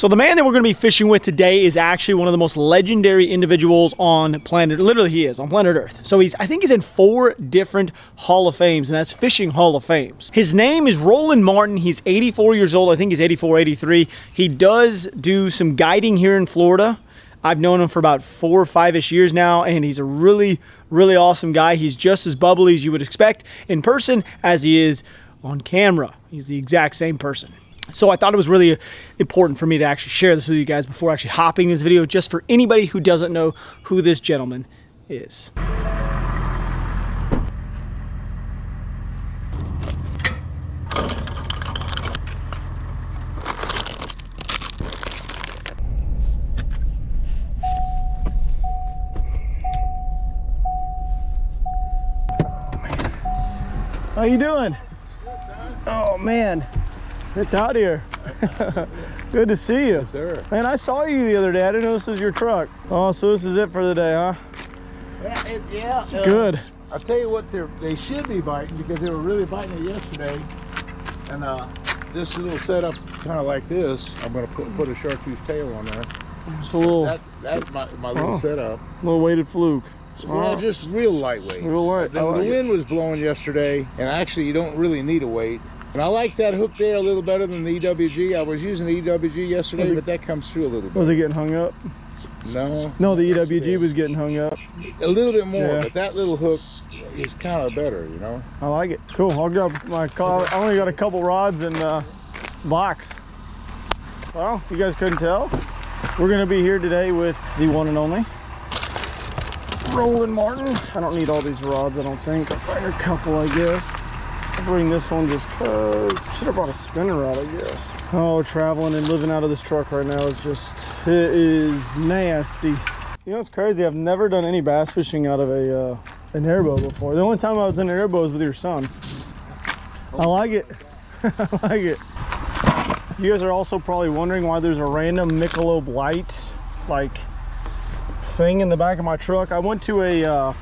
So the man that we're going to be fishing with today is actually one of the most legendary individuals on planet, literally he is, on planet Earth. So he's, I think he's in four different Hall of Fames, and that's Fishing Hall of Fames. His name is Roland Martin. He's 84 years old. I think he's 84, 83. He does do some guiding here in Florida. I've known him for about four or five-ish years now, and he's a really, really awesome guy. He's just as bubbly as you would expect in person as he is on camera. He's the exact same person. So I thought it was really important for me to actually share this with you guys before actually hopping this video, just for anybody who doesn't know who this gentleman is. How you doing? Oh man, it's out here. Good to see you. Yes, sir. Man, I saw you the other day. I didn't know this was your truck. Oh, so this is it for the day, huh? Yeah, it, yeah. uh, Good. I'll tell you what, they're, they should be biting because they were really biting it yesterday. And uh, this little setup, kind of like this, I'm going to put, put a chartreuse tail on there. Just a little, That That's my, my little Oh. setup. little weighted fluke. Yeah, Oh. just real lightweight. Real light. The, I the wind was blowing yesterday, and actually, you don't really need a weight. And I like that hook there a little better than the EWG. I was using the EWG yesterday, it- but that comes through a little bit. Was it getting hung up? No, No, the EWG was getting hung up. a little bit more, Yeah. but that little hook is kind of better, you know. I like it. Cool. I'll grab my car. I only got a couple rods and uh, box. Well, you guys couldn't tell, we're gonna be here today with the one and only Roland Martin. I don't need all these rods. I don't think. I'll find a couple, I guess. Bring this one just cause. Should have brought a spinner rod, I guess. Oh, traveling and living out of this truck right now is just, it is nasty. You know, it's crazy. I've never done any bass fishing out of a uh, an airboat before. The only time I was in an airboat was with your son. I like it. I like it. You guys are also probably wondering why there's a random Michelob Light like thing in the back of my truck. I went to a uh,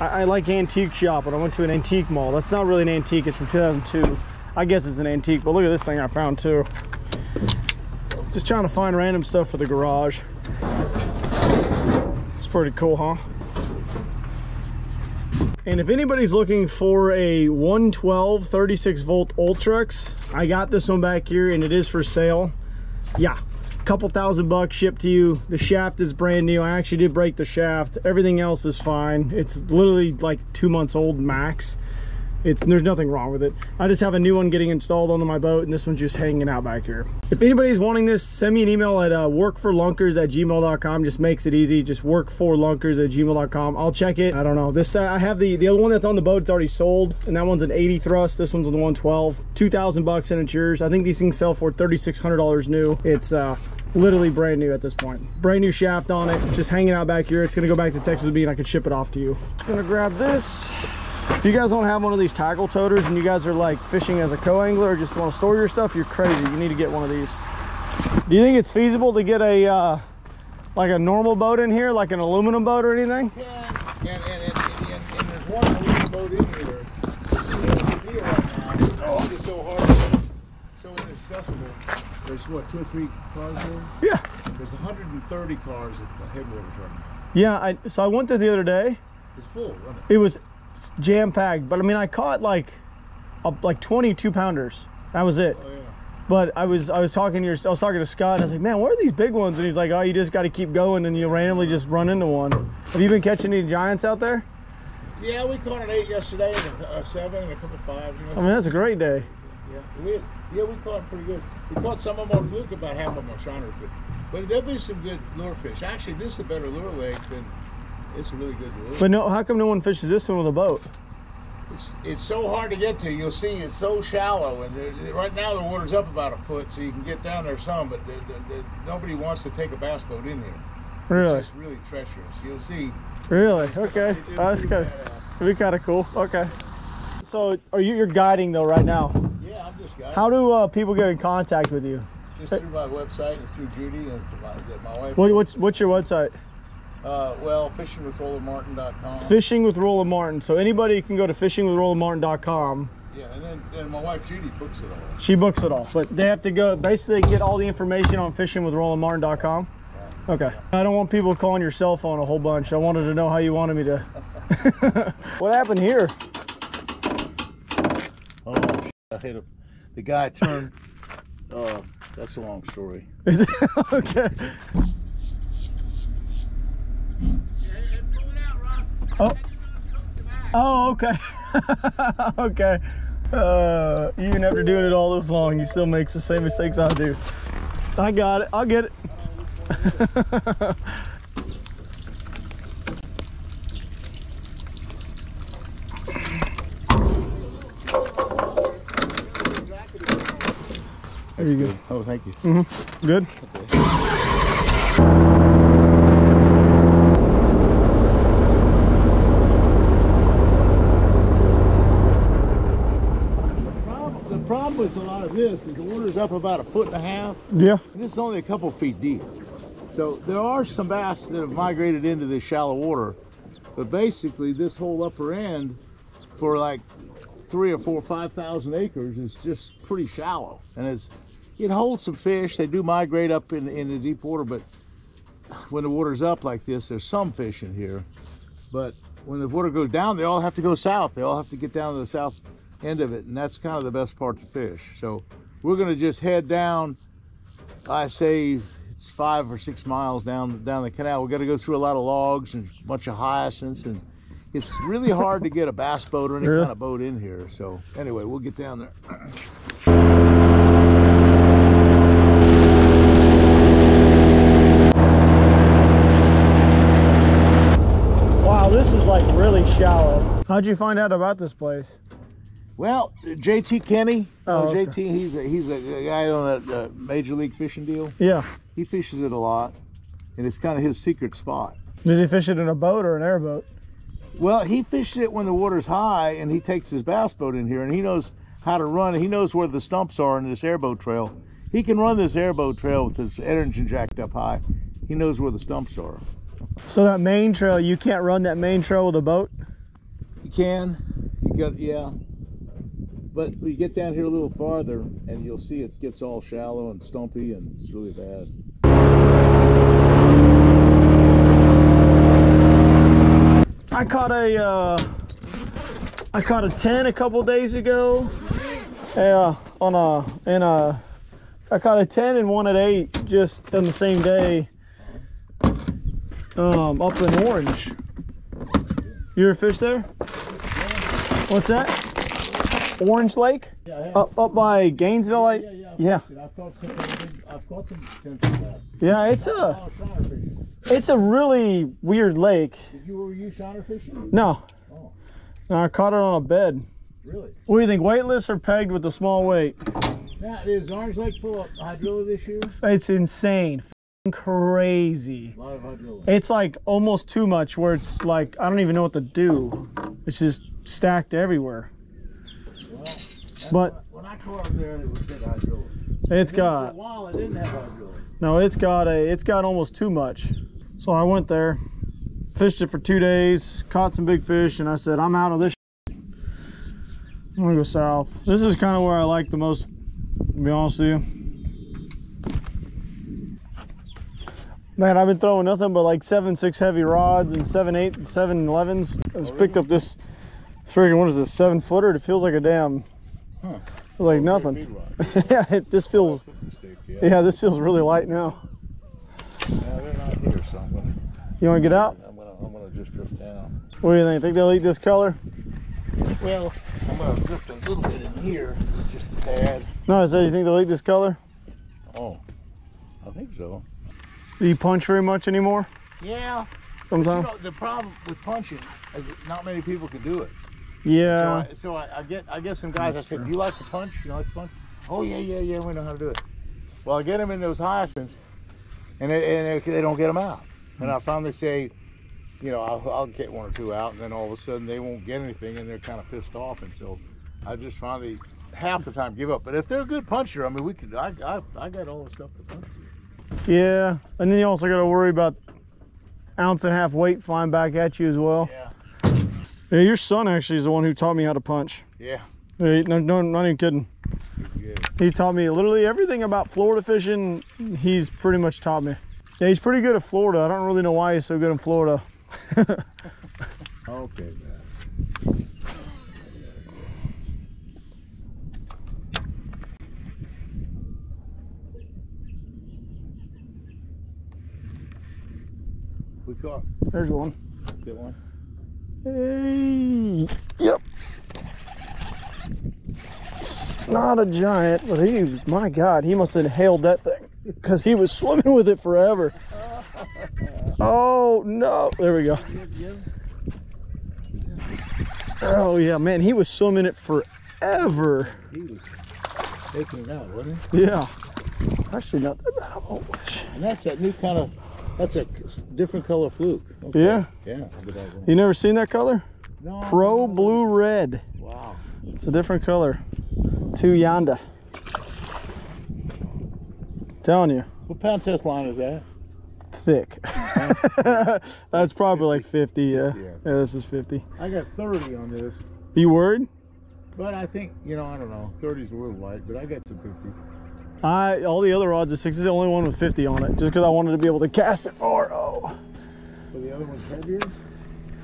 I, I like antique shop, but I went to an antique mall. That's not really an antique. It's from 2002. I guess it's an antique, but look at this thing I found too. Just trying to find random stuff for the garage. It's pretty cool, huh? And if anybody's looking for a 112 36 volt Ultrex, I got this one back here and it is for sale. Yeah, couple thousand bucks shipped to you. The shaft is brand new. I actually did break the shaft. Everything else is fine. It's literally like two months old max. It's, there's nothing wrong with it. I just have a new one getting installed onto my boat and this one's just hanging out back here. If anybody's wanting this, send me an email at uh, workforlunkers at gmail.com. Just makes it easy. Just workforlunkers at gmail.com. I'll check it. I don't know. This uh, I have the, the other one that's on the boat. It's already sold and that one's an 80 thrust. This one's on the 112. 2,000 bucks and it's yours. I think these things sell for $3,600 new. It's uh, literally brand new at this point. Brand new shaft on it. Just hanging out back here. It's gonna go back to Texas B and I can ship it off to you. Gonna grab this. If you guys don't have one of these tackle toters and you guys are like fishing as a co-angler or just want to store your stuff, you're crazy. You need to get one of these. Do you think it's feasible to get a uh, like a normal boat in here, like an aluminum boat or anything? And, and, and, and, and, and there's one little boat in here. This is the deal right. Oh, it's so hard, so inaccessible. There's what, two or three cars there? Yeah. There's 130 cars at the headwaters right now. Yeah. I, so I went there the other day. It's full, it? It was jam packed, but I mean, I caught like a, like 22 pounders. That was it. Oh, yeah. But I was I was talking to your I was talking to Scott and I was like, man, what are these big ones? And he's like, oh, you just got to keep going and you randomly just run into one. Have you been catching any giants out there? Yeah, we caught an eight yesterday, and a, a seven, and a couple fives. You know, I mean, that's a great day. yeah, we yeah we caught pretty good. We caught some of them on fluke, about half of them on shiners, but but there'll be some good lure fish. Actually, this is a better lure lake than it's a really good lure. But no, how come no one fishes this one with a boat? It's, it's so hard to get to. You'll see it's so shallow, and there- right now the water's up about a foot, so you can get down there some. But nobody wants to take a bass boat in here. Really? It's just really treacherous. You'll see. Really? Okay. Oh, that's kind of be kind of cool. Okay. So, are you you're guiding though right now? Yeah, I'm just guiding. How do uh, people get in contact with you? Just through my website. It's through Judy and my, my wife. What, what's what's your website? Uh, well, fishingwithrolandmartin.com. Fishing with Roland Martin. So anybody can go to fishingwithrolandmartin.com Yeah, and then, then my wife Judy books it all. She books it all, but they have to go basically get all the information on fishingwithrolandmartin.com. Okay. I don't want people calling your cell phone a whole bunch. I wanted to know how you wanted me to. what happened here? Oh, shit, I hit a, the guy turned. Uh, that's a long story. Is it okay? Oh. Oh, okay. okay. Uh, even after doing it all this long, he still makes the same mistakes I do. I got it. I'll get it. there you go. Oh, thank you. Mhm. Good. The problem with a lot of this is the water's up about a foot and a half, Yeah. and it's only a couple feet deep. So there are some bass that have migrated into this shallow water, but basically this whole upper end for like three or four, five thousand acres is just pretty shallow, and it's it holds some fish. They do migrate up in in the deep water, but when the water's up like this, there's some fish in here. But when the water goes down, they all have to go south. They all have to get down to the south end of it, and that's kind of the best part to fish. So we're gonna just head down. I say it's five or six miles down down the canal. We got to go through a lot of logs and a bunch of hyacinths, and it's really hard to get a bass boat or any kind of boat in here. So anyway, we'll get down there. Wow, this is like really shallow. How'd you find out about this place? Well, JT Kenney, Oh, oh, okay. JT, he's a, he's a guy on a, uh major league fishing deal. Yeah. He fishes it a lot, and it's kind of his secret spot. Does he fish it in a boat or an airboat? Well, he fishes it when the water's high, and he takes his bass boat in here, and he knows how to run. He knows where the stumps are in this airboat trail. He can run this airboat trail with his engine jacked up high. He knows where the stumps are. So that main trail, you can't run that main trail with a boat? You can, you got yeah, but we get down here a little farther, and you'll see it gets all shallow and stumpy, and it's really bad. I caught a uh, I caught a 10 a couple days ago. Yeah, on a in a I caught a 10 and one at 8 just on the same day. Um up in Orange. You ever fish there? What's that? Orange Lake? Yeah, have, Up up by Gainesville, yeah, yeah. I've caught some, I've caught some yeah, it's a it's a really weird lake. Did you were you shiner fishing? No. Oh. No, I caught it on a bed. Really? What do you think, weightless or pegged with a small weight? That is Orange Lake full of hydrilla this year? It's insane. F***ing Crazy. A lot of hydrilla. It's like almost too much where it's like I don't even know what to do. It's just stacked everywhere. That's But- when I there, it was good hydrilla. It's Then For a got while, I didn't have hydrilla. no, it's got a it's got almost too much. So I went there, fished it for two days, caught some big fish, and I said, I'm out of this. I'm gonna go south. This is kind of where I like the most, to be honest with you. Man, I've been throwing nothing but like seven six heavy rods and seven eight and seven elevens. I just picked up this freaking what is this seven footer? It feels like a damn Huh. like nothing. yeah, it just feels yeah. this feels really light now. Yeah, they're not here, so I'm gonna, You want to get out? I'm gonna, I'm gonna just drift down. What do you think? Think they'll eat this color? Well, I'm gonna drift a little bit in here, just a tad. No, I said you think they'll eat this color? Oh, I think so. Do you punch very much anymore? Yeah. You Sometimes. know, the problem with punching is not many people can do it. Yeah. So, I, so I, I get I get some guys. I said, true. "Do you like to punch? You like to punch?" Oh yeah, yeah, yeah. We know how to do it. Well, I get them in those hyacinths, and they, and they, they don't get them out. And I finally say, you know, I'll, I'll get one or two out, and then all of a sudden they won't get anything, and they're kind of pissed off. And so I just finally half the time give up. But if they're a good puncher, I mean, we could. I I, I got all the stuff to punch. yeah. And then you also got to worry about ounce and a half weight flying back at you as well. Yeah. Yeah, your son actually is the one who taught me how to punch. Yeah. Hey, No, no, not even kidding. Good. He taught me literally everything about Florida fishing. He's pretty much taught me. Yeah, he's pretty good at Florida. I don't really know why he's so good in Florida. Okay. man. We caught There's one. that one. Hey, yep. Not a giant, but he, my God, he must have inhaled that thing because he was swimming with it forever. Oh no! There we go. Oh yeah, man, he was swimming it forever. He was taking it out, wasn't he? Yeah. Actually, not that bad. I won't. And that's that new kind of, that's a different color fluke. Okay. Yeah. Yeah. look at that one. You never seen that color? No, Pro blue red. Wow. It's a different color. To yonder. Telling you, What pound test line is that? thick. That's probably like 50, yeah. Yeah. Yeah, this is 50. I got 30 on this, You worried? but I think, you know, I don't know. 30's a little light, but I got some 50. I all the other rods are six. Is The only one with 50 on it, just because I wanted to be able to cast it far. Oh, But the other one's heavier?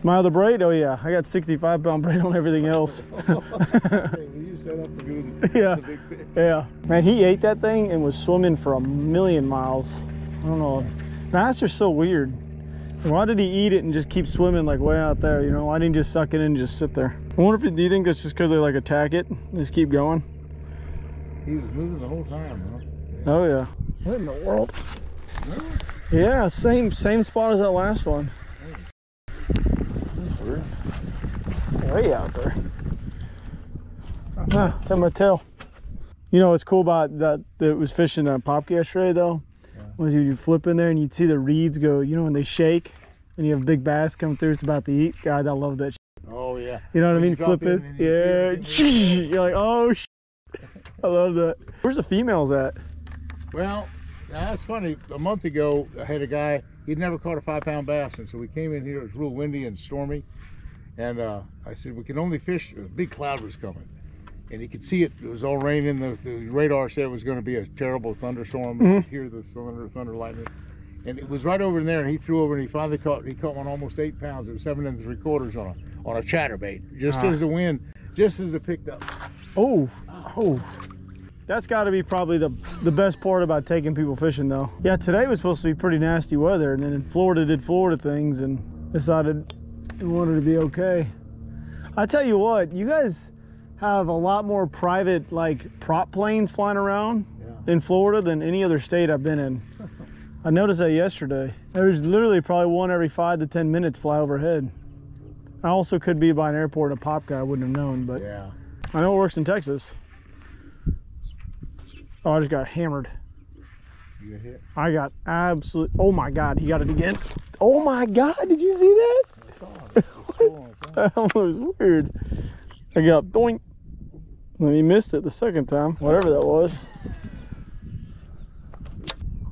my other braid. Oh yeah, I got 65 pound braid on everything else. hey, we use that up for good. Yeah. A big. Yeah, man, he ate that thing and was swimming for a million miles. I don't know. Bass are so weird. Why did he eat it and just keep swimming like way out there? You know, why didn't he just suck it in and just sit there? I wonder if do you think that's just because they like attack it, and just keep going? He was moving the whole time, huh? Oh yeah. What in the world? Yeah, same same spot as that last one. That's weird. Way out there. Ah, tell my tail. You know what's cool about that that was fishing a pop yesterday though? Yeah. Was you flip in there and you'd see the reeds go, you know, when they shake and you have big bass come through, it's about to eat. God, I love that. Oh, yeah. You know what I mean? you Flip it. in and you see Yeah. You're like, oh, shit. I love that. Where's the females at? Well, that's funny. A month ago, I had a guy, he'd never caught a five pound bass. And so we came in here, it was real windy and stormy. And uh, I said, we can only fish, a big cloud was coming. And he could see it, it was all raining. The, the radar said it was going to be a terrible thunderstorm. Mhm. could hear the thunder, thunder, lightning. And it was right over in there, and he threw over, and he finally caught. He caught one almost eight pounds. It was seven and three quarters on a on a chatterbait. Just Ah. as the wind, just as it picked up. Oh, oh. That's got to be probably the the best part about taking people fishing, though. Yeah, today was supposed to be pretty nasty weather, and then Florida did Florida things and decided it wanted to be okay. I tell you what, you guys have a lot more private like prop planes flying around Yeah. in Florida than any other state I've been in. I noticed that yesterday. There's literally probably one every five to ten minutes fly overhead. I also could be by an airport and a pop guy I wouldn't have known, but Yeah. I know it works in Texas. Oh, I just got hammered. You got hit. I got absolute. Oh my God, he got it again. Oh my God, did you see that? I saw it. It's full on its own. That was weird. I got doink. And he missed it the second time, whatever that was.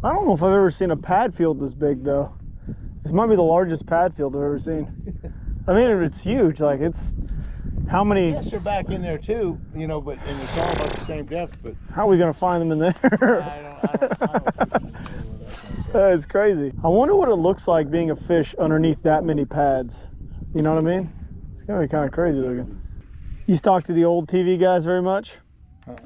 I don't know if I've ever seen a pad field this big though. This might be the largest pad field I've ever seen. I mean, it's huge. Like it's how many? Yes, they're back in there too, you know, but and it's all about the same depth. But How are we gonna find them in there? I don't, I don't, I don't think you can do that. That's crazy. I wonder what it looks like being a fish underneath that many pads. You know what I mean? It's gonna be kind of crazy looking. You talk to the old TV guys very much? Uh-uh.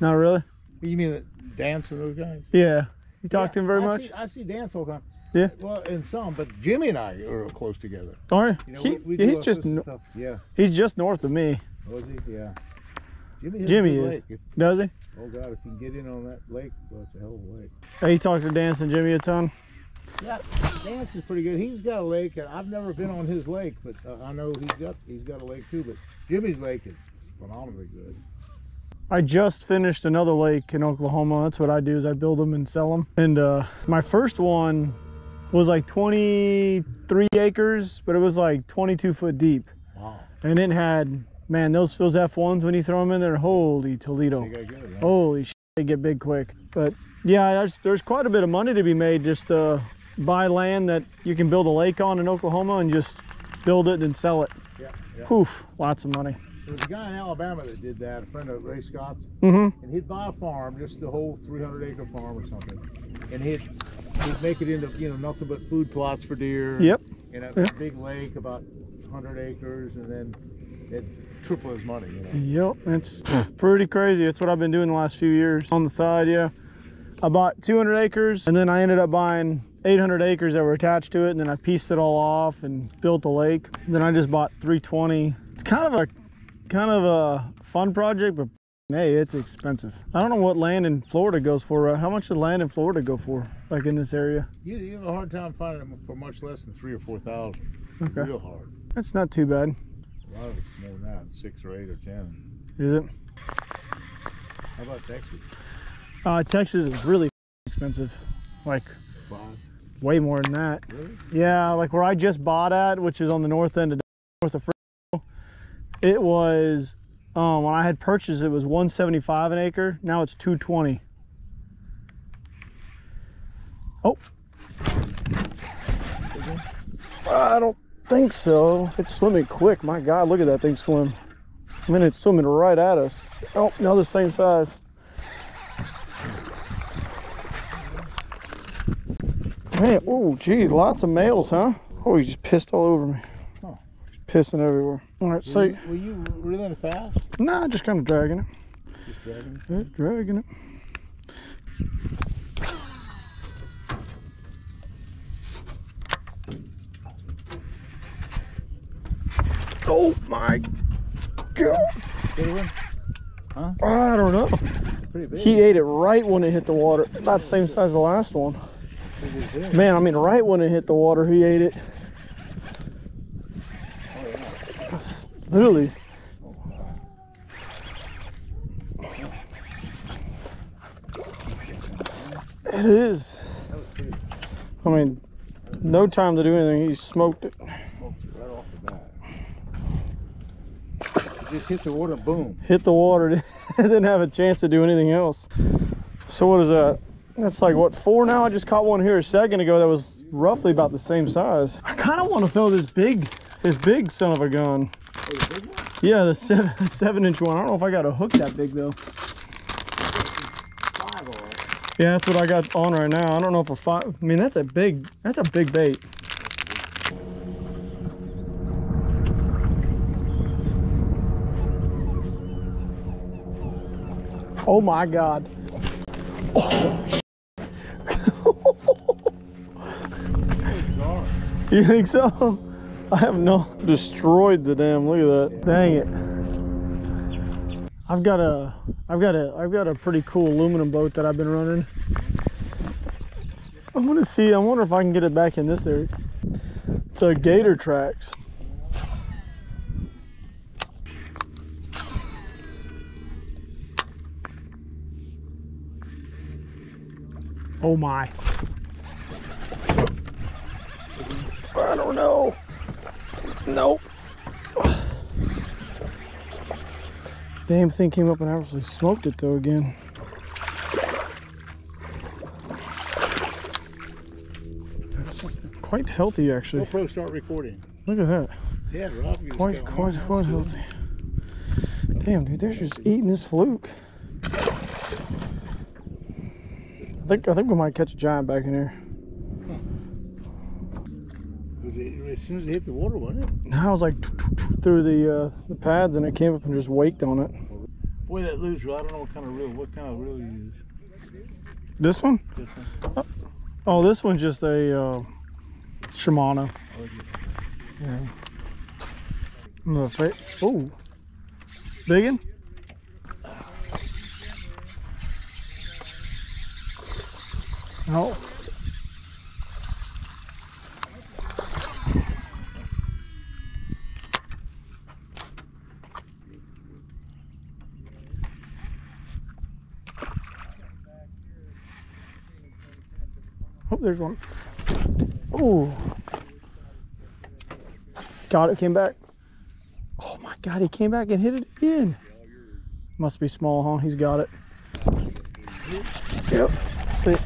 Not really. You mean the Dance and those guys? Yeah. You talk Yeah, to him very I much? See, I see Dance all the time. Yeah. Well, in some, but Jimmy and I are close together. All right. You know, he, we, we yeah, he's just stuff. Yeah. he's just north of me. Was he? Yeah. Jimmy, Jimmy is. If, Does he? oh God, if you can get in on that lake, well, it's a hell of a lake. Hey, he talked to Dance and Jimmy a ton. Yeah, Dance is pretty good. He's got a lake, and I've never been on his lake, but uh, I know he's got he's got a lake too. But Jimmy's lake is phenomenally good. I just finished another lake in Oklahoma. That's what I do is I build them and sell them. And uh, my first one was like 23 acres, but it was like 22 foot deep. Wow. And it had, man, those those F1s when you throw them in there, holy Toledo. They got good. Right? Holy shit, they get big quick. But yeah, there's, there's quite a bit of money to be made just to buy land that you can build a lake on in Oklahoma and just build it and sell it. Yeah. yeah. Poof, lots of money. There was a guy in Alabama that did that, a friend of Ray Scott's, Mm-hmm. and he'd buy a farm, just a whole 300 acre farm or something, and he'd he'd make it into you know nothing but food plots for deer. Yep. And a Yeah. big lake about 100 acres, and then it triple his money. You know. Yep, it's pretty crazy. It's what I've been doing the last few years. On the side, yeah. I bought 200 acres and then I ended up buying 800 acres that were attached to it and then I pieced it all off and built a lake. Then I just bought 320. It's kind of a kind of a fun project, but hey, it's expensive. I don't know what land in Florida goes for. How much does land in Florida go for, like in this area? You, you have a hard time finding them for much less than three or four thousand. Okay. Real hard. That's not too bad, A lot of it's more than that, six or eight or ten. is it? How about Texas? Uh, Texas is really expensive, like Five. way more than that. Really? Yeah, like where I just bought at, which is on the north end of north of Frisco, it was um, when I had purchased it was 175 an acre. Now it's 220. Oh, I don't think so. It's swimming quick. My God, look at that thing swim. I mean, it's swimming right at us. Oh, now the same size. Man, oh, geez, lots of males, huh? Oh, he just pissed all over me. Pissing everywhere. All right, Were so, you, were you reeling fast? nah, just kind of dragging it. Just dragging. Just dragging it. Oh my God. Good one. I don't know. Pretty big. He ate it right when it hit the water. About the same size as the last one. Man, I mean, right when it hit the water, he ate it. That's literally. It is. That was pretty. I mean, no time to do anything. He smoked it. Smoked it right off the bat. It just hit the water, boom. Hit the water. Didn't have a chance to do anything else. So what is that? That's like what four now? I just caught one here a second ago that was roughly about the same size. I kind of want to throw this big, this big son of a gun. Oh? Yeah, the seven, seven inch one. I don't know if I got a hook that big though. Yeah, that's what I got on right now. I don't know if a five. I mean, that's a big. That's a big bait. Oh my God. Darn. You think so? I have no destroyed the damn. Look at that. Dang it. I've got a I've got a I've got a pretty cool aluminum boat that I've been running. I'm gonna see, I wonder if I can get it back in this area. It's a Gator Trax. Oh my. I don't know. Nope. Damn thing came up and actually smoked it though again. Quite healthy actually. GoPro start recording. Look at that. Yeah, Rob. you Quite, quite, quite good. healthy. Damn, dude, they're just eating this fluke. I think I think we might catch a giant back in here. Was as soon as it hit the water, wasn't it? Now I was like through the uh, the pads and it came up and just waked on it. Boy, that lose reel. I don't know what kind of reel. What kind of reel you use? This one? This one. Oh, this one's just a uh, Shimano. It- Yeah. Fa- Oh, biggin. No. There's one. Oh. Got it, came back. Oh my god, he came back and hit it again. Must be small, huh? He's got it. Yep. See it.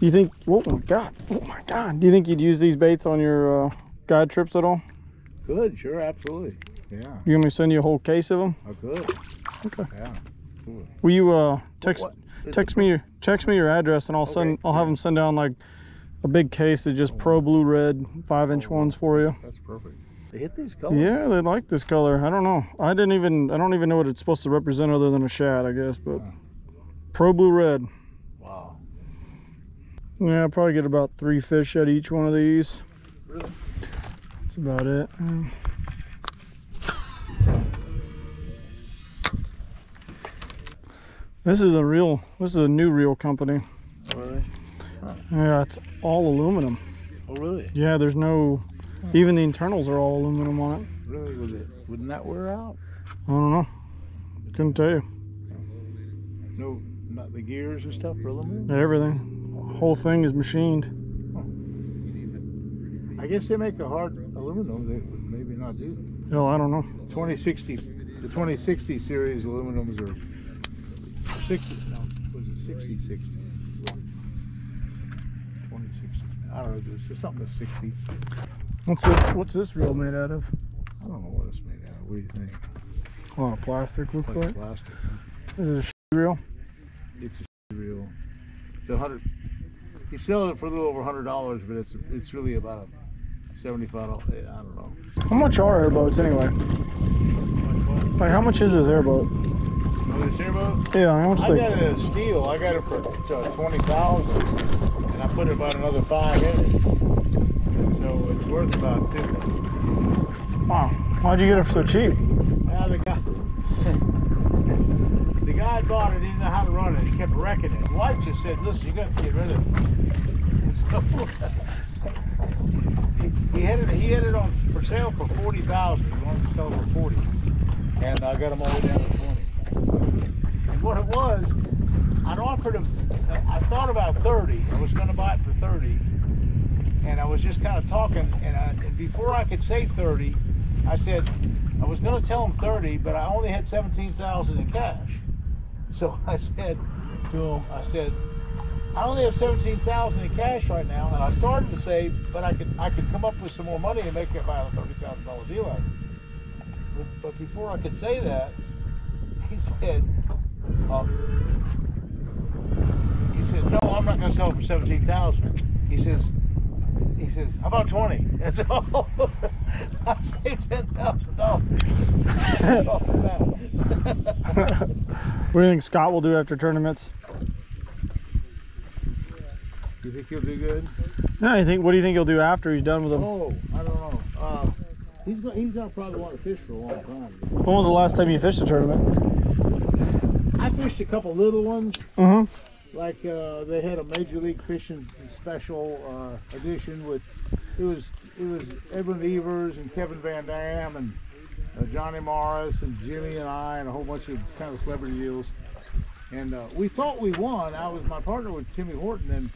You think, oh my god, oh my god. Do you think you'd use these baits on your uh, guide trips at all? Good, sure, absolutely. Yeah, You want me to send you a whole case of them? I could. Okay. Yeah. Will you uh text What- text me your text me your address and I'll send Okay. I'll have them send down like a big case of just pro blue red five inch ones for you. That's perfect. They hit these colors. Yeah, they like this color. I don't know. I didn't even I don't even know what it's supposed to represent other than a shad, I guess, but pro blue red. Wow. Yeah, I'll probably get about three fish at each one of these. Really? That's about it. This is a real, this is a new reel company. Oh, really? Yeah, it's all aluminum. Oh, really? Yeah, there's no, even the internals are all aluminum on it. Really? Would it? Wouldn't that wear out? I don't know. Couldn't tell you. No, not the gears and stuff for aluminum. Everything. Whole thing is machined. I guess they make a hard aluminum. They would maybe not do. Hell, I don't know. 2060, the 2060 series aluminums are 60. No, was it 60 60? 2060. I don't know. Something that's 60. What's this? What's this reel made out of? I don't know what it's made out of. What do you think? Oh, of plastic looks Like like. plastic. Is it a sh- reel? It's a real. It's a hundred. He's selling it for a little over a hundred dollars, but it's it's really about a seventy-five. I don't know. How much are airboats anyway? Like, how much is this airboat? Yeah, how much I got it at steel. I got it for uh, twenty thousand, and I put about another five in it. And so it's worth about two. Wow, why'd you get it for so cheap? The guy, the guy bought it. He didn't know how to run it. He kept wrecking it. His wife just said, "Listen, you got to get rid of it." And so he, he had it. He had it on for sale for forty thousand. He wanted to sell it for forty, and I got him all the way down to twenty. And what it was, I'd offered him. I thought about thirty. I was going to buy it for thirty, and I was just kind of talking. And, I, and before I could say thirty, I said I was going to tell him 30, but I only had 17,000 in cash. So I said to him, I said, I only have 17,000 in cash right now, and I started to save, but I could I could come up with some more money and make it about a $30,000 deal out of it. But, but before I could say that, he said, uh, he said, no, I'm not going to sell it for 17,000. He says, he says, how about 20? That's all. I saved $10,000. What do you think Scott will do after tournaments? you think he'll do good? No, you think? What do you think he'll do after he's done with them? Oh, I don't know. He's going he's gonna probably want to fish for a long time. When was the last time you fished a tournament? I fished a couple little ones. Mm-hmm. Like uh, they had a Major League Fishing special uh, edition with it was it was Edwin Evers and Kevin VanDam and uh, Johnny Morris and Jimmy and I and a whole bunch of kind of celebrity deals. And uh, we thought we won. I was my partner with Timmy Horton, and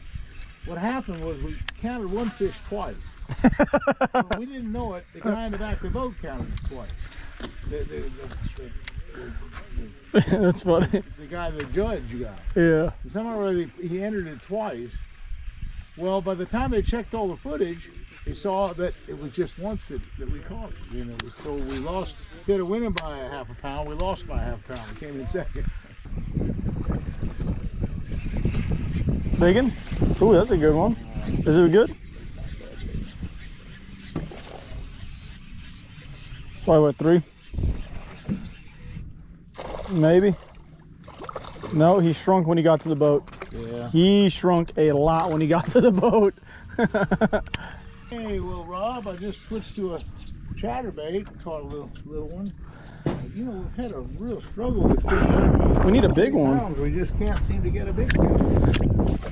what happened was we counted one fish twice. But we didn't know it. The guy in the back of the boat counted it twice. The, the, the, That's funny. the guy, the judge guy. Yeah. Somehow other, he entered it twice. Well, by the time they checked all the footage, they saw that it was just once that, that we caught it. You know, so we lost. Instead of winning by a half a pound, we lost by a half a pound. We came in second. Biggin? Ooh, that's a good one. Is it good? Probably what, three? Maybe. No, he shrunk when he got to the boat. Yeah. He shrunk a lot when he got to the boat. Hey, well, Rob, I just switched to a chatterbait. Caught a little little one. You know, we've had a real struggle with getting we need a big one. pounds. We just can't seem to get a big one.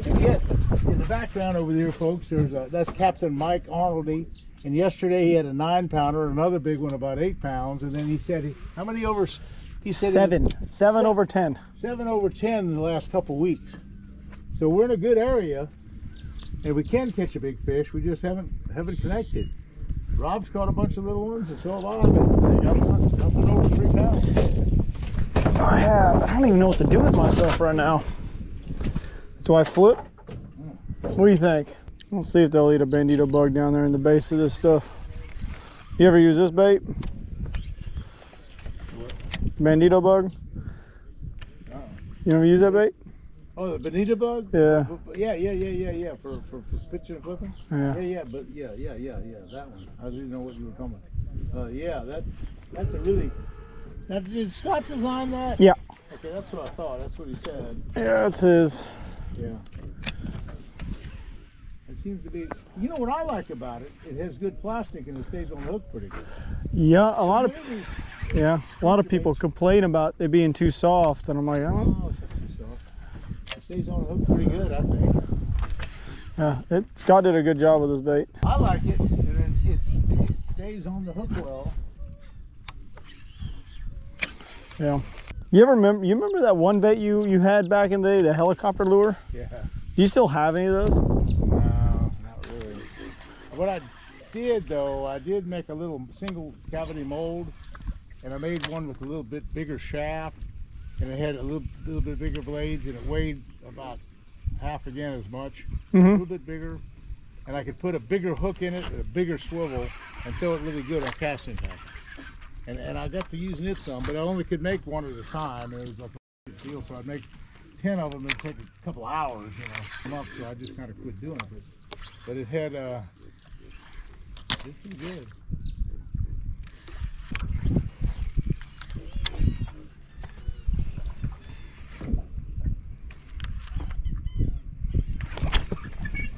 And yet, in the background over there, folks, there's a, that's Captain Mike Arnoldy. And yesterday he had a nine pounder, another big one about eight pounds. And then he said, he, how many overs? He said he- Seven. Seven Seven. over ten. seven over ten in the last couple weeks. So we're in a good area, and we can catch a big fish. We just haven't haven't connected. Rob's caught a bunch of little ones, and so have I, but they got nothing, nothing over three pounds. I have. I don't even know what to do with myself right now. Do I flip? What do you think? Let's see if they'll eat a bandito bug down there in the base of this stuff. You ever use this bait? Bandito bug? You ever use that bait? Oh, the bonita bug? Yeah. Yeah, yeah, yeah, yeah, yeah. For, for, for pitching and flipping? Yeah. Yeah, yeah, but yeah, yeah, yeah, yeah. That one. I didn't know what you were about. Uh, yeah, that's that's a really. Now, did Scott design that? Yeah. Okay, that's what I thought. That's what he said. Yeah, that's his. Yeah. Seems to be. You know what I like about it? It has good plastic and it stays on the hook pretty good. Yeah, a lot of yeah, a lot of people complain about it being too soft, and I'm like, oh, it's not too soft. It stays on the hook pretty good, I think. yeah. It, Scott did a good job with this bait. I like it, and it, it's, it stays on the hook well. Yeah. You ever remember? You remember that one bait you you had back in the day, the helicopter lure? Yeah. Do you still have any of those? No, not really. What I did though, I did make a little single cavity mold, and I made one with a little bit bigger shaft, and it had a little, little bit bigger blades, and it weighed about half again as much, a Mm-hmm. little bit bigger, and I could put a bigger hook in it, a bigger swivel, and throw it really good on casting tackle. And and I got to using it some, but I only could make one at a time. and It was like a deal, so I'd make ten of them. It'd take a couple hours, you know, come up. So I just kind of quit doing it. But, but it had uh, it's pretty good.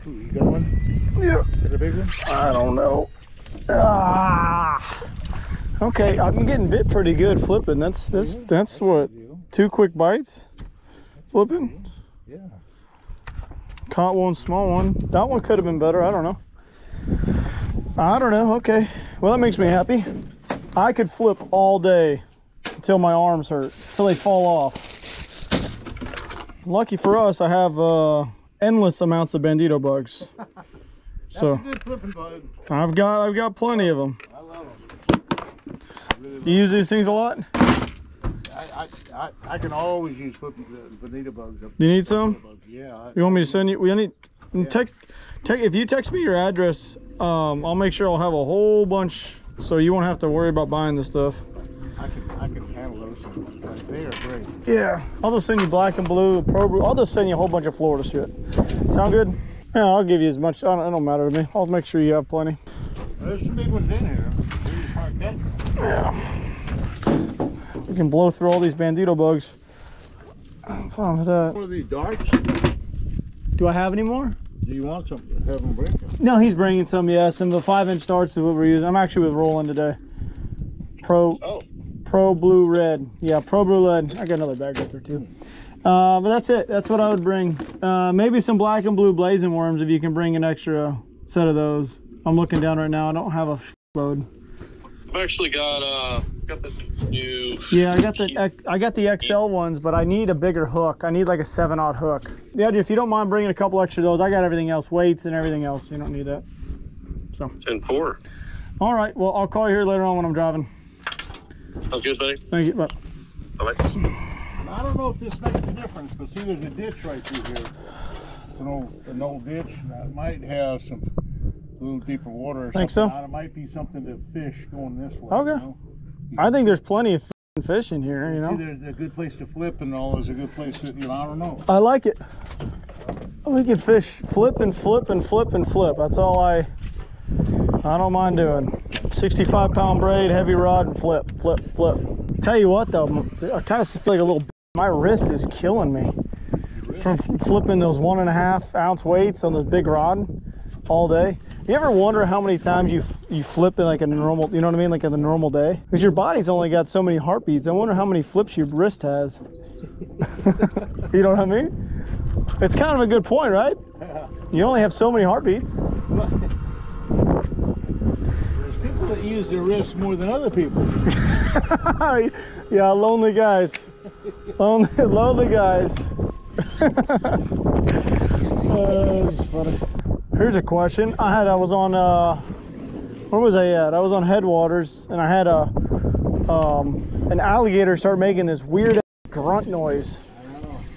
Ooh, you got one? Yeah. Got a big one? I don't know. Ah. Okay, I'm getting bit pretty good flipping. That's that's Yeah, that's what two quick bites. Flipping. Yeah. Caught one small one. That one could have been better. I don't know. I don't know. Okay. Well, that makes me happy. I could flip all day until my arms hurt, until they fall off. Lucky for us, I have uh, endless amounts of bandito bugs. That's So a good flipping bug. I've got I've got plenty of them. I love them. I really Do you use these things a lot? I, I, I, can always use flipping bonita bugs. up- Do you need some? Yeah. You want me to send you? We need text. Text if you text me your address, um, I'll make sure I'll have a whole bunch, so you won't have to worry about buying this stuff. I can, I can handle those. They are great. Yeah, I'll just send you black and blue, pro. Blue. I'll just send you a whole bunch of Florida shit. Sound good? Yeah, I'll give you as much. I don't, it don't matter to me. I'll make sure you have plenty. There's some big ones in here. We just can't catch them. We can blow through all these bandito bugs. I'm fine with that. One of these darts. Do I have any more? Do you want some? Have them bring them. No, he's bringing some. Yes, and the five-inch darts is what we're using. I'm actually with Roland today. Pro. Oh. Pro blue red. Yeah, pro blue red. I got another bag right there too. Uh, but that's it. That's what I would bring. Uh, maybe some black and blue blazing worms if you can bring an extra set of those. I'm looking down right now. I don't have a load. I've actually got uh got the new Yeah, I got the X- I got the XL ones, but I need a bigger hook. I need like a seven aught hook. Yeah, if you don't mind bringing a couple extra of those, I got everything else, weights and everything else. You don't need that. So, ten four. all right. Well, I'll call you here later on when I'm driving. Sounds good, buddy. Thank you. Bye. Bye bye. I don't know if this makes a difference, but see, there's a ditch right through here. It's an old, an old ditch. Now, it might have some a little deeper water or Think something. so? Now, It might be something to fish going this way. Okay. You know? I think there's plenty of fish in here. You See, know. there's a good place to flip and all. There's a good place to, you know, I don't know. I like it. We can fish, flip and flip and flip and flip. That's all I. I don't mind doing. 65 pound braid, heavy rod, and flip, flip, flip. Tell you what though, I kind of feel like a little. My wrist is killing me from flipping those one and a half ounce weights on this big rod all day. You ever wonder how many times you f- you flip in like a normal, you know what I mean, like in a normal day? Because your body's only got so many heartbeats. I wonder how many flips your wrist has. you know what I mean? It's kind of a good point, right? You only have so many heartbeats. There's people that use their wrists more than other people. yeah, lonely guys. Lonely, lonely guys. uh, this is funny. Here's a question. I had I was on uh where was I at? I was on Headwaters and I had a um an alligator start making this weird grunt noise.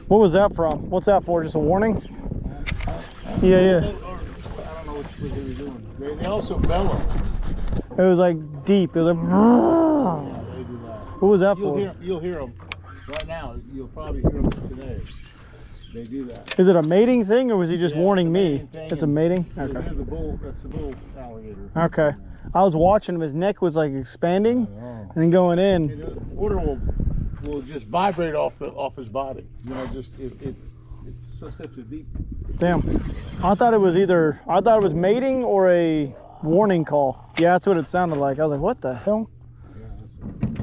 What was that from? What's that for? Just a warning? Yeah, yeah. I don't know what, they were doing. They, they also bellow. It was like deep. It was like. Yeah, they do that. What was that You'll for? hear, you'll hear them right now. You'll probably hear them today. They do that. Is it a mating thing or was he just Yeah, warning it's me? It's a mating? Okay. the bull. That's the bull alligator. Okay. I was watching him. His neck was like expanding Oh. and then going in. You uh, know, water will will just vibrate off the off his body. You know, just it, it it's so- such a deep. Damn. I thought it was either, I thought it was mating or a warning call. Yeah, that's what it sounded like. I was like, what the hell? Yeah, that's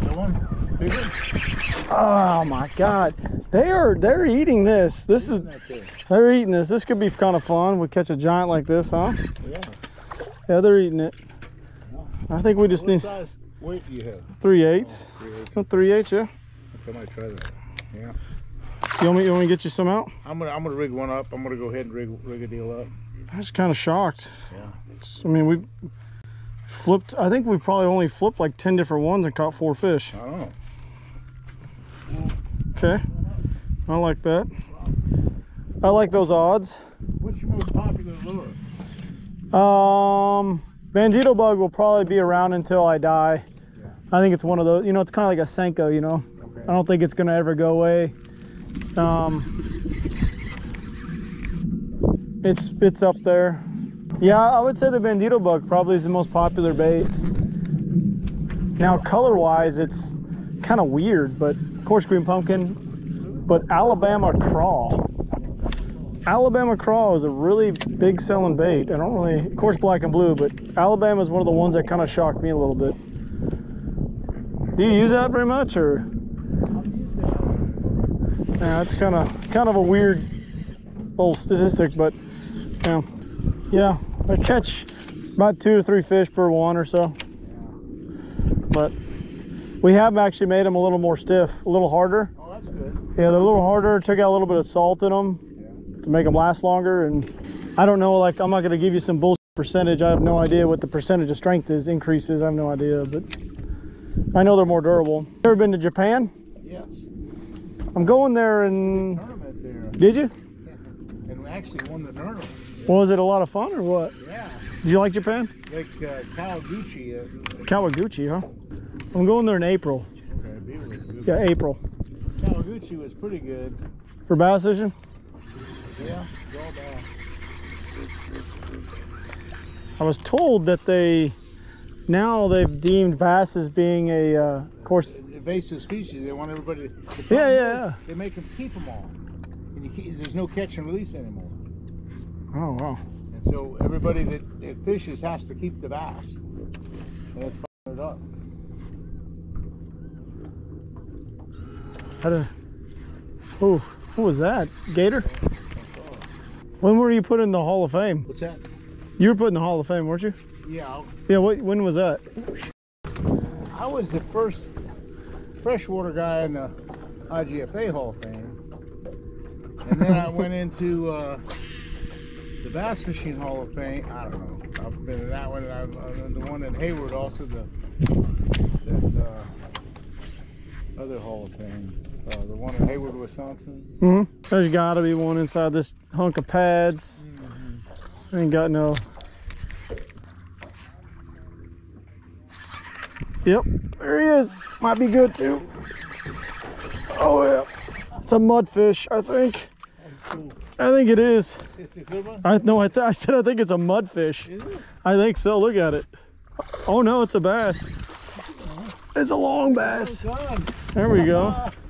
That one bigger. Oh my God. They are, they're eating this. This is, Isn't that there? they're eating this. This could be kind of fun. We catch a giant like this, huh? Yeah. Yeah, they're eating it. I think we just What need size weight do you have? three eighths. Oh, three eighths. Some three eighths, yeah. Might try that. Yeah. You want me, you want me to get you some out? I'm gonna I'm gonna rig one up. I'm gonna go ahead and rig rig a deal up. I was kind of shocked. Yeah. It's- I mean, we flipped, I think we probably only flipped like 10 different ones and caught four fish. I don't know. Okay. I like that. I like those odds. What's your most popular lure? Um, Bandito bug will probably be around until I die. Yeah. I think it's one of those, you know, it's kind of like a Senko, you know. Okay. I don't think it's gonna ever go away. Um, it's it's up there. Yeah, I would say the Bandito bug probably is the most popular bait. Now, color-wise, it's kind of weird, but coarse green pumpkin, but Alabama craw. Alabama craw is a really big selling bait. I don't really, of course, black and blue, but Alabama is one of the ones that kind of shocked me a little bit. Do you use that very much, or? Yeah, it's kind of kind of a weird old statistic, but yeah, yeah, I catch about two or three fish per one or so. But we have actually made them a little more stiff, a little harder. Oh, that's good. Yeah, they're a little harder. Took out a little bit of salt in them to make them last longer. And I don't know, like I'm not gonna give you some bullshit percentage. I have no idea what the percentage of strength is increases. I have no idea, but I know they're more durable. Ever been to Japan? Yes. I'm going there and Tournament there, did you? and we actually won the tournament. Well, Was it a lot of fun or what? Yeah. Did you like Japan? Like uh, Kawaguchi. Uh, Kawaguchi, huh? I'm going there in April. Yeah, April. Kawaguchi was pretty good. For bass fishing? Yeah. I was told that they now they've deemed bass as being a, uh, of course, Invasive species. They want everybody. The Yeah, yeah, is yeah. They make them keep them all, and you can't, there's no catch and release anymore. oh wow. And so everybody that, that fishes has to keep the bass. And fucking it up. How to, oh, what was that? Gator? When were you put in the Hall of Fame? What's that? You were put in the Hall of Fame, weren't you? Yeah, Yeah, what, when was that? I was the first freshwater guy in the IGFA Hall of Fame. And then I went into uh, the Bass Fishing Hall of Fame. I don't know. I've been in that one, and I'm, I'm in the one in Hayward, also the that uh, other Hall of Fame, uh, the one in Hayward, Wisconsin. Mm-hmm. There's gotta be one inside this hunk of pads. Ain't got no. Yep, there he is. Might be good too. Oh yeah, it's a mudfish, I think. I think it is. It's a good one. I no, I, th- I said I think it's a mudfish. Is it? I think so. Look at it. Oh no, it's a bass. It's a long bass. There we go.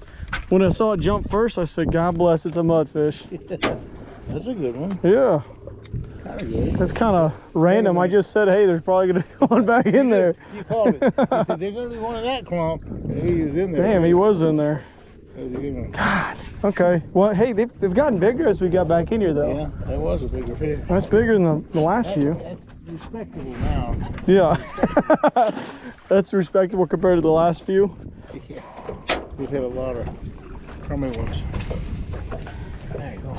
When I saw it jump first, I said, "God bless, it's a mudfish." That's a good one. Yeah, good. that's kind of random. I just said, "Hey, there's probably gonna be one back in there." You called it. You said they're going to be one of that clump. And he was in there. Damn, he was in there. That was a good one. God. Okay. Well, hey, they've, they've gotten bigger as we got back in here, though. Yeah, that was a bigger fish. That's bigger than the, the last few. That's respectable now. Yeah. that's respectable compared to the last few. Yeah. We've had a lot of crummy ones. There you go.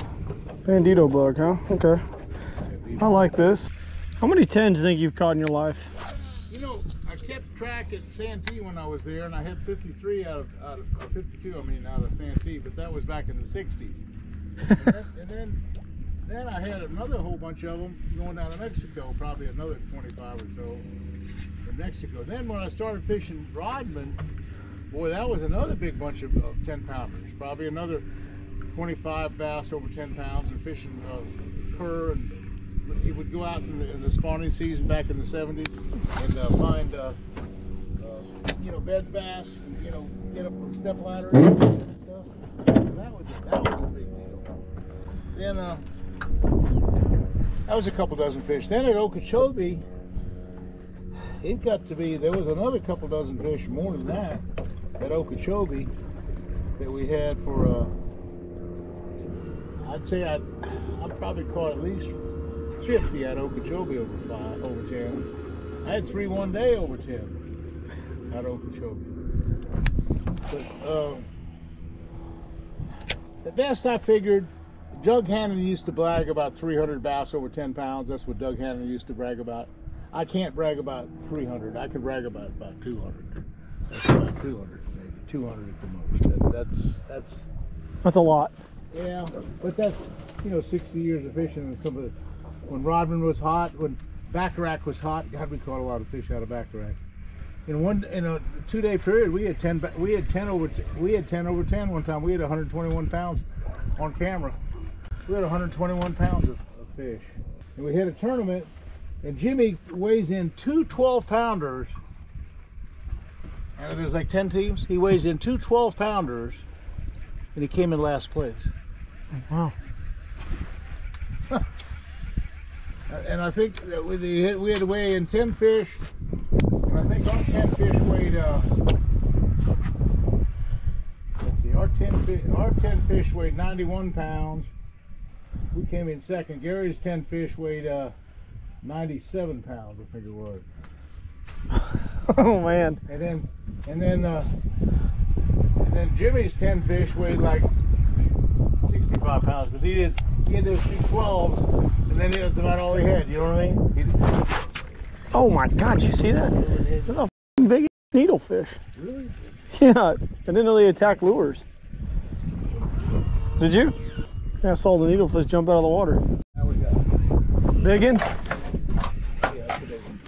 Bandito bug, huh? Okay. I like this. How many tens do you think you've caught in your life? You know, I kept track at Santee when I was there, and I had 53 out of, out of or 52. I mean, out of Santee, but that was back in the 60s. And then, and then, then I had another whole bunch of them going down to Mexico, probably another 25 or so in Mexico. Then when I started fishing Rodman, boy, that was another big bunch of, of 10 pounders. Probably another 25 bass over 10 pounds, and fishing uh, cur and he would go out in the, in the spawning season back in the 70s and uh, find, uh, uh, you know, bed bass, and, you know, get up a step ladder and stuff. That was, a, that was a big deal. Then, uh, that was a couple dozen fish. Then at Okeechobee, it got to be, there was another couple dozen fish, more than that, at Okeechobee that we had for, uh, I'd say I'd, I probably caught at least 50 at Okeechobee over five, over 10. I had three one day over 10 at Okeechobee. But uh, the best I figured, Doug Hannon used to brag about 300 bass over 10 pounds. That's what Doug Hannon used to brag about. I can't brag about 300. I can brag about about 200. That's about 200, maybe 200 at the most. That, that's that's That's a lot. yeah, but that's you know 60 years of fishing and some of the when Rodman was hot, when Baccarac was hot. God, we caught a lot of fish out of Baccarac. In one in a two day period, we had 10. We had 10 over. We had 10 over 10 one time. We had 121 pounds on camera. We had 121 pounds of, of fish, and we had a tournament. And Jimmy weighs in two 12 pounders. And there's like 10 teams. He weighs in two 12 pounders, and he came in last place. Wow. And I think that we, the, we had to weigh in 10 fish. And I think our 10 fish weighed, uh, let's see, our 10, fi- our 10 fish weighed 91 pounds. We came in second. Gary's 10 fish weighed uh, 97 pounds, I think it was. Oh man. And then, and then, uh, and then Jimmy's 10 fish weighed like 65 pounds because he did, he had those two 12s and then that's about all he had, you know what I mean? Did- Oh my God, you see that? That's a big needlefish. Really? Yeah, I didn't know they attack lures. Did you? Yeah, I saw the needlefish jump out of the water. Now we got, Big one? yeah, that's a big one.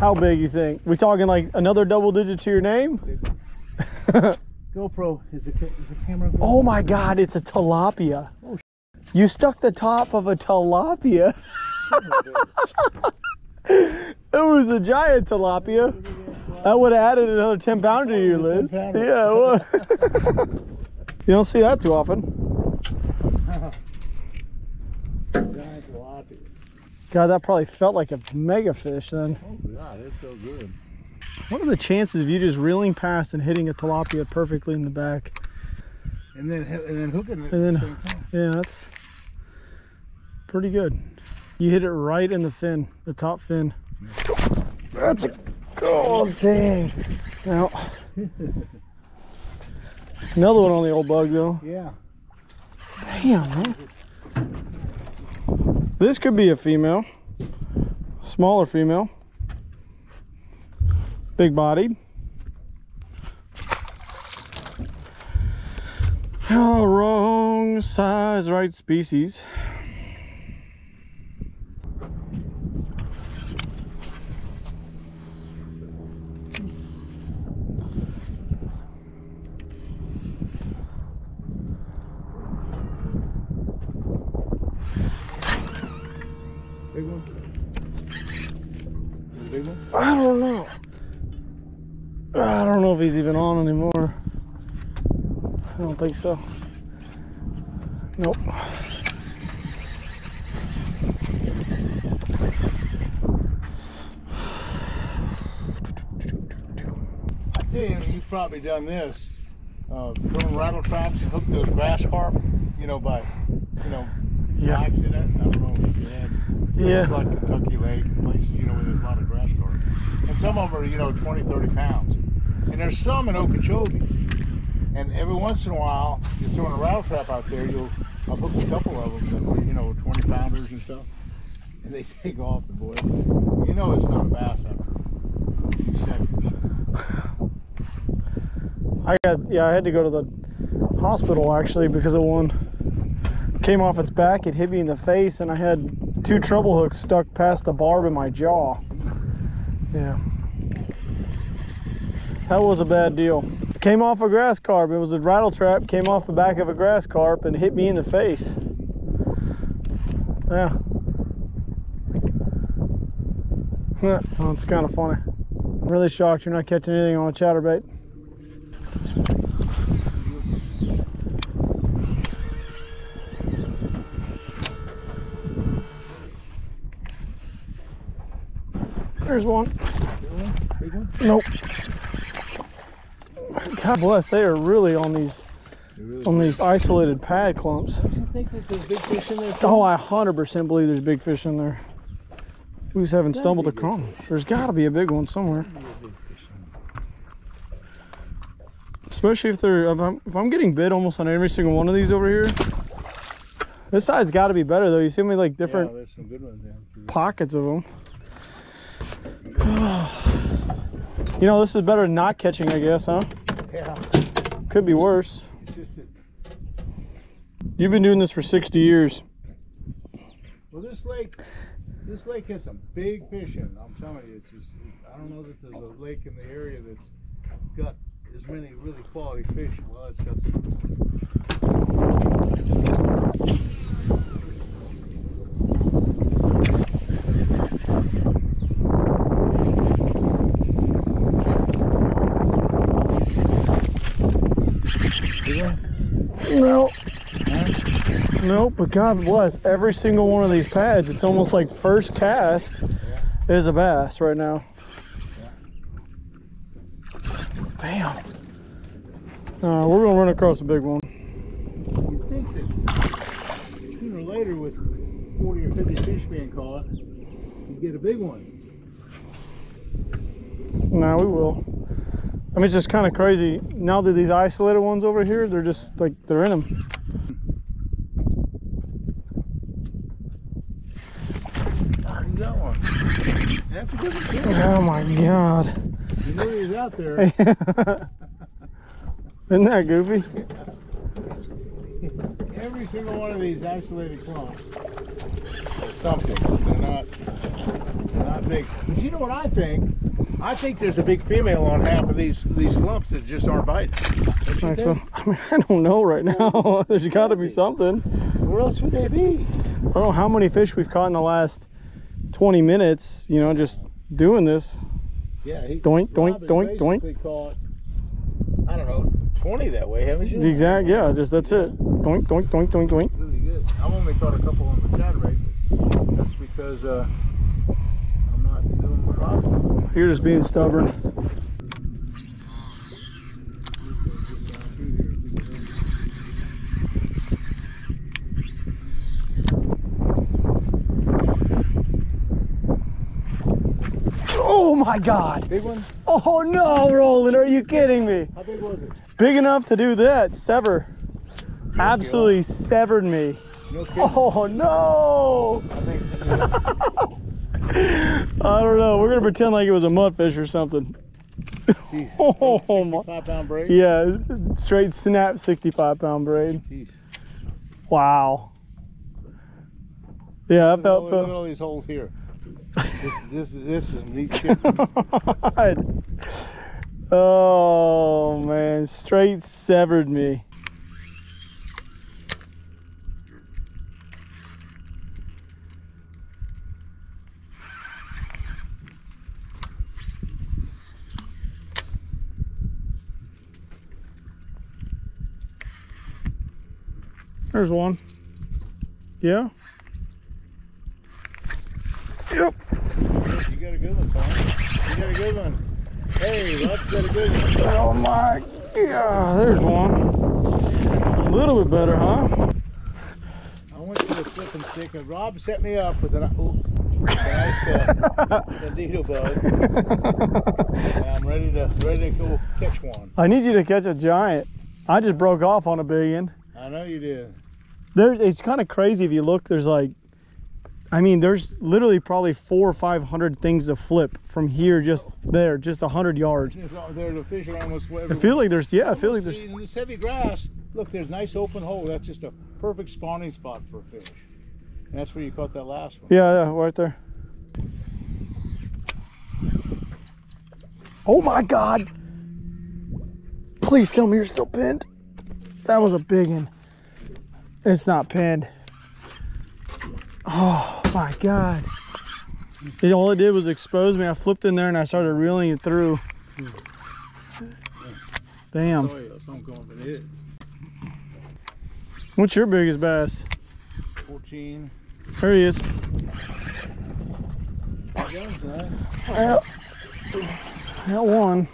How big you think? We talking like another double digit to your name? GoPro, is the, ca- is oh the camera? Oh my God, it's a tilapia. Oh, You stuck the top of a tilapia. It was a giant tilapia. That would have added another 10 pounder to your 10 list. Yeah, it would. you don't see that too often. Giant tilapia. God, that probably felt like a mega fish then. Oh God, it's so good. What are the chances of you just reeling past and hitting a tilapia perfectly in the back? And then and then hooking it And then- at the same time. Yeah, that's pretty good. You hit it right in the fin, the top fin. That's a oh dang. Now another one on the old bug though. Yeah. Damn, man. This could be a female. Smaller female. Big bodied. Oh, wrong size, right species. Big one. Big one. I don't know. I don't know if he's even on anymore. I don't think so. Nope. I tell you, you've probably done this. Uh, throwing rattle traps and hook those grass carp. You know, by you know, Yeah. accident. I don't know if you had. Yeah. It's like Kentucky Lake places, you know, where there's a lot of grass. And some of them are, you know, 20, 30 pounds. And there's some in Okeechobee. And every once in a while, you're throwing a rattle trap out there, you'll I'll hook a couple of them that were, you know, 20 pounders and stuff. And they take off the boys. You know it's not a bass after a few seconds. I got yeah, I had to go to the hospital actually because of one came off its back, it hit me in the face and I had two treble hooks stuck past the barb in my jaw. Yeah. That was a bad deal. Came off a grass carp. It was a rattle trap, came off the back of a grass carp and hit me in the face. Yeah. well, it's kind of funny. I'm really shocked you're not catching anything on a chatterbait. There's one. Big one? Nope. God bless, they are really on these on these isolated pad clumps. You think that there's big fish in there? too? Oh, I 100% believe there's big fish in there. We just haven't Gotta stumbled across. There's got to be a big one somewhere. Especially if they're if I'm, if I'm getting bit almost on every single one of these over here. This side's got to be better though. You see me like different Yeah, some good ones down through there. pockets of them. You know, this is better than not catching, I guess, huh? Yeah, Could be worse. it's just that, You've been doing this for 60 years. well, this lake, this lake has some big fish in it. I'm telling you, it's just, I don't know that there's a lake in the area that's got as many really quality fish. Well, it's got some. Big one? No. Nope, but God bless every single one of these pads. It's almost like first cast is a bass right now. Bam. Uh, we're gonna run across a big one. You'd think that sooner or later, with 40 or 50 fish being caught, you'd get a big one. No, we will. I mean, it's just kind of crazy. Now that these isolated ones over here, they're just like they're in them. You got one. That's a good one. Oh my God. You knew he was out there. Isn't that goofy? Every single one of these isolated clumps something. They're not, they're not big. But you know what I think? I think there's a big female on half of these these clumps that just aren't biting. Like, so. I mean, I don't know right now. There's got to be something. Where else would they be? I don't know how many fish we've caught in the last 20 minutes, you know, just doing this. Yeah, he, Doink, doink, doink, doink. Caught, I don't know, 20 that way, haven't you? The exact, yeah, just that's it. Doink, doink, doink, doink, doink. Really good. I've only caught a couple on the chatterbait. but That's because uh, I'm not doing what Rob's doing. You're just being stubborn. Oh my God. Big one? Oh no, Roland, are you kidding me? How big was it? Big enough to do that, sever. Absolutely severed me. No. Oh no. I don't know. We're gonna pretend like it was a mudfish or something. Jeez. Oh, my- 65 pound braid? Yeah, straight snap 65 pound braid. Jeez. Wow. Yeah, I felt. Look at all these holes here. This, this, this is neat shit. Oh man, straight severed me. There's one. Yeah. Yep. You got a good one, Tom. You got a good one. Hey, Rob's got a good one. Oh my yeah, there's one. A little bit better, huh? I went to the flipping stick and Rob set me up with an, ooh, a nice uh, bug. I'm ready to ready to go catch one. I need you to catch a giant. I just broke off on a billion. I know you did. It's kind of crazy if you look, there's like I mean, there's literally probably four or five hundred things to flip from here, just there, just a hundred yards. There's, a fish almost I feel like there's, yeah, I feel like there's. In this heavy grass, look, there's nice open hole. That's just a perfect spawning spot for a fish. And that's where you caught that last one. Yeah, yeah, right there. Oh my God! Please tell me you're still pinned. That was a big one. It's not pinned. Oh my God! It, all it did was expose me. I flipped in there and I started reeling it through. Damn. Yeah, that's what I'm going to. What's your biggest bass? 14. There he is. Well, that one.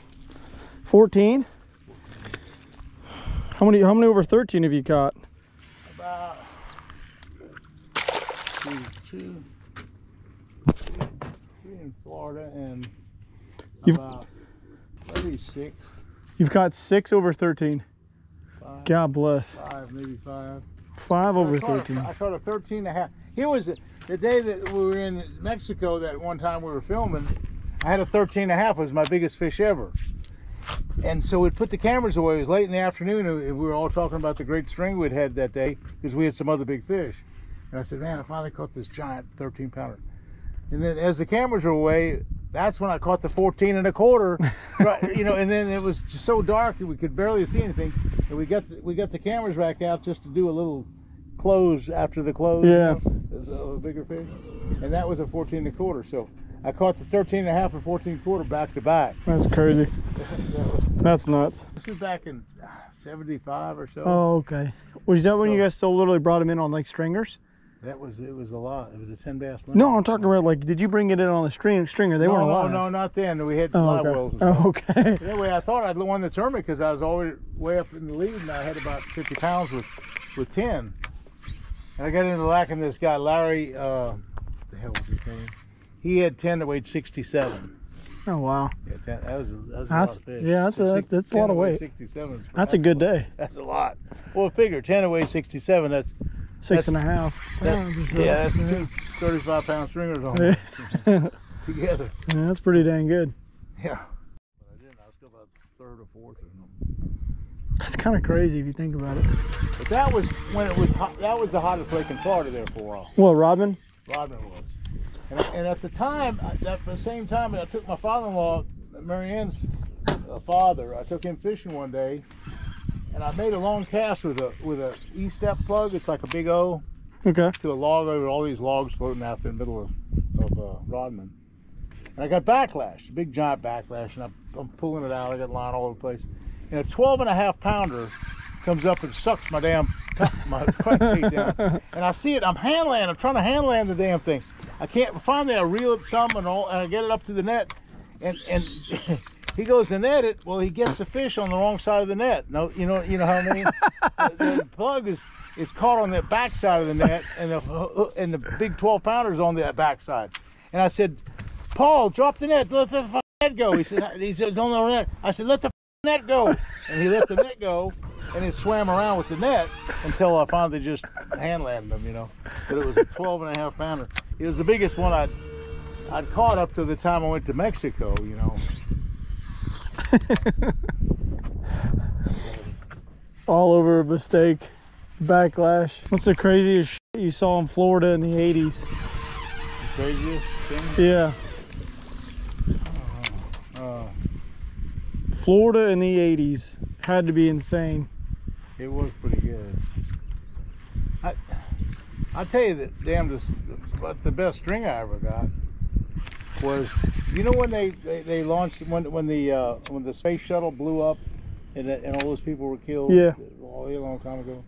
14. How many how many over 13 have you caught? About two, two, three in Florida and You've- about maybe six, You've caught 6 over 13. five, God bless. five, maybe five. 5 over I 13. I caught a 13 and a half. Here was the, the day that we were in Mexico that one time we were filming. I had a 13 and a half. It was my biggest fish ever. And so we'd put the cameras away. It was late in the afternoon. And we were all talking about the great string we'd had that day because we had some other big fish. And I said, man, I finally caught this giant 13 pounder. And then as the cameras were away, that's when I caught the 14 and a quarter. right, you know, and then it was just so dark that we could barely see anything. And we got the, we got the cameras back out just to do a little close after the close. you Yeah. know, as a, bigger fish. And that was a 14 and a quarter. So I caught the 13 and a half and 14 and quarter back to back. That's crazy. That's nuts. This was back in ah, 75 or so. Oh, okay. Was that when you guys still literally brought them in on like stringers? That was it was a lot. It was a 10 bass limit. No, I'm talking about like, did you bring it in on the string stringer? They no, weren't no, alive. no, not then. We had Oh, live okay. Oh, okay. Anyway, I thought I'd won the tournament because I was always way up in the lead and I had about 50 pounds with, with 10. And I got into lacking this guy, Larry, uh, what the hell was his name? He had 10 that weighed 67. Oh, wow. Yeah, 10, that was, a- that was a lot That's- of fish. yeah, that's a- Six- that's a lot of weight. 67. is- That's a good day. That's a lot. Well, figure 10 that weighed 67, that's, Six and a half. that, pounds so. yeah, that's two 35 pound stringers on them together. Yeah, that's pretty dang good. Yeah. But I didn't. I was still about third or fourth or something. That's kind of crazy if you think about it. But that was when it was hot. That was the hottest lake in Florida there for a while. Well, Robin, Rodman was. And, and at the time, at the same time, I took my father-in-law, Marianne's uh, father. I took him fishing one day, and I made a long cast with a with a E-step plug. It's like a big O okay. to a log over all these logs floating out in the middle of, of uh, Rodman. And I got backlash, a big giant backlash, and I'm, I'm pulling it out. I got line all over the place. And a 12 and a half pounder comes up and sucks my damn my crankbait down. And I see it. I'm hand land. I'm trying to hand land the damn thing. I can't. Finally, I reel it some and all, and I get it up to the net. And and he goes to net it. Well, he gets the fish on the wrong side of the net. No, you know you know how I mean. the, the plug is is caught on the back side of the net, and the uh, and the big 12 pounders on the back side. And I said, Paul, drop the net. Let the net go. He said, he said, don't know net. I said, let the net go. And he let the net go, and he swam around with the net until I finally just hand landed him, you know. But it was a 12 and a half pounder. It was the biggest one I'd, I'd caught up to the time I went to Mexico, you know. All over a mistake. Backlash. What's the craziest shit you saw in Florida in the 80s? The craziest thing. Yeah. Uh, Florida in the 80s. Had to be insane. it was pretty good. I, I tell you that damnedest, but the best string I ever got was, you know when they, they, they launched when when the uh, when the space shuttle blew up, and and all those people were killed. Yeah. A long, time ago.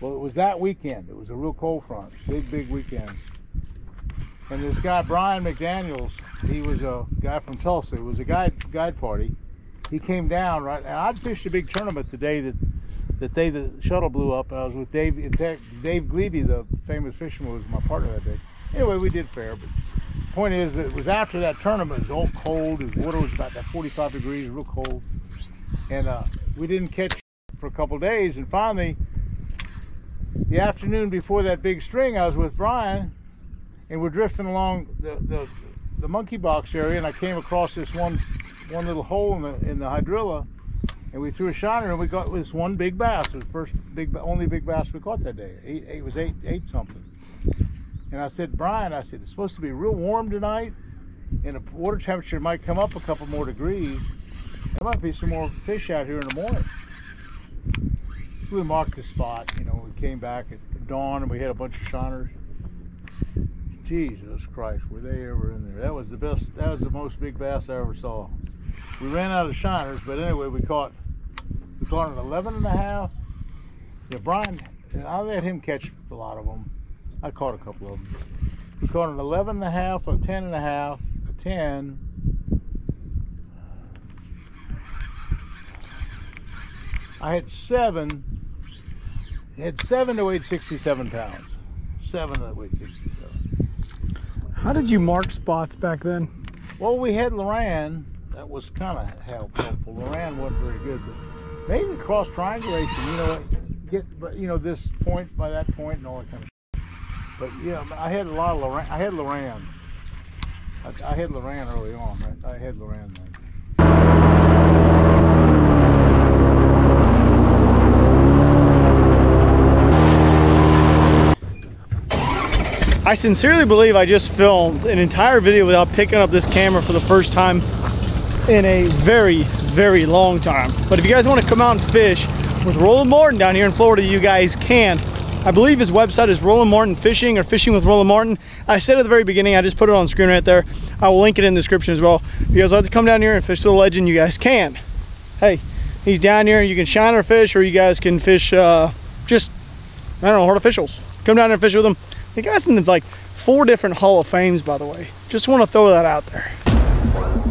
Well, it was that weekend. It was a real cold front, big big weekend. And this guy Brian McDaniel's, he was a guy from Tulsa. It was a guide guide party. He came down right. I'd fished a big tournament the day that the day the shuttle blew up. And I was with Dave Dave Gliebe, the famous fisherman, was my partner that day. Anyway, we did fair. But point is, that it was after that tournament. It was all cold. The water was about that 45 degrees, real cold. And uh, we didn't catch for a couple days. And finally, the afternoon before that big string, I was with Brian, and we're drifting along the, the the monkey box area, and I came across this one one little hole in the in the hydrilla, and we threw a shiner, and we got this one big bass. It was the first big, only big bass we caught that day. Eight, it was eight eight something. And I said, Brian, I said it's supposed to be real warm tonight, and the water temperature might come up a couple more degrees. There might be some more fish out here in the morning. We marked the spot, you know, we came back at dawn and we had a bunch of shiners. Jesus Christ, were they ever in there? That was the best, that was the most big bass I ever saw. We ran out of shiners, but anyway, we caught, we caught an 11 and a half. Yeah, Brian, I let him catch a lot of them. I caught a couple of them. We caught an 11 and a half, a 10 and a half, a 10, I had seven. I had seven that weighed 67 pounds. Seven that weighed 67. How did you mark spots back then? Well, we had Loran. That was kind of helpful. Loran wasn't very good, but maybe cross triangulation. You know, get but you know this point by that point and all that kind of. But yeah, I had a lot of Loran. I had Loran. I, I had Loran early on. Right? I had Loran then. I sincerely believe I just filmed an entire video without picking up this camera for the first time in a very, very long time. But if you guys want to come out and fish with Roland Martin down here in Florida, you guys can. I believe his website is Roland Martin Fishing or Fishing with Roland Martin. I said at the very beginning, I just put it on screen right there. I will link it in the description as well. If you guys like to come down here and fish with a legend, you guys can. Hey, he's down here. You can shine or fish, or you guys can fish uh, just, I don't know, artificials. Come down here and fish with him. The guy's in like four different Hall of Fames, by the way. Just want to throw that out there.